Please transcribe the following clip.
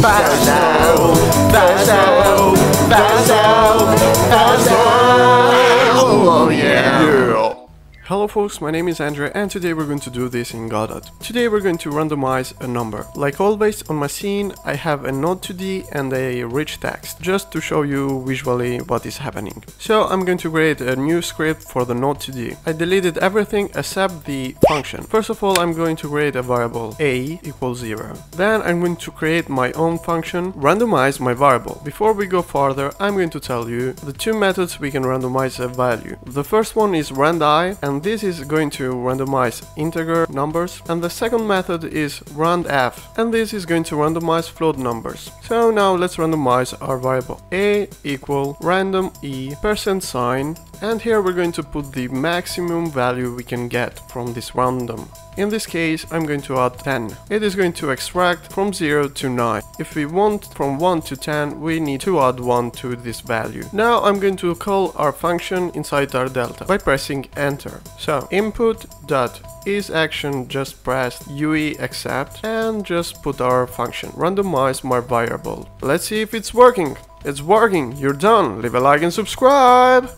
Vassal, Vassal, Vassal, Vassal. Oh yeah. Hello folks, my name is Endrit and today we're going to do this in Godot. Today we're going to randomize a number. Like always on my scene I have a node2d and a rich text just to show you visually what is happening. So I'm going to create a new script for the node2d. I deleted everything except the function. First of all I'm going to create a variable a equals 0. Then I'm going to create my own function, randomize my variable. Before we go further I'm going to tell you the two methods we can randomize a value. The first one is randi and this is going to randomize integer numbers and the second method is randf and this is going to randomize float numbers. So now let's randomize our variable a equal random e percent sign and here we're going to put the maximum value we can get from this random. In this case, I'm going to add 10. It is going to extract from 0 to 9. If we want from 1 to 10, we need to add 1 to this value. Now I'm going to call our function inside our delta by pressing enter. So input dot is action just press UI accept and just put our function randomize my variable. Let's see if it's working. It's working, you're done. Leave a like and subscribe.